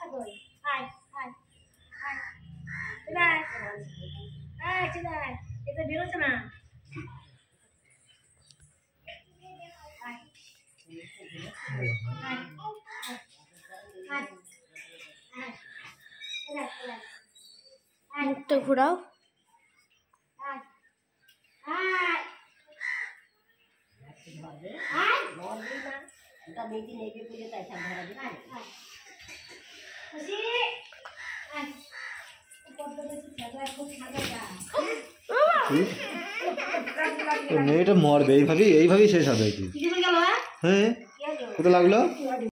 hết người hai hai hai trên đây đây trên đây để tôi biết xem nào từ khu đó Hãy subscribe cho kênh Ghiền Mì Gõ Để không bỏ lỡ những video hấp dẫn মেয়েটা মরবে এইভাবেই এইভাবেই শেষ হবে হ্যাঁ, হ্যাঁ? কত লাগল?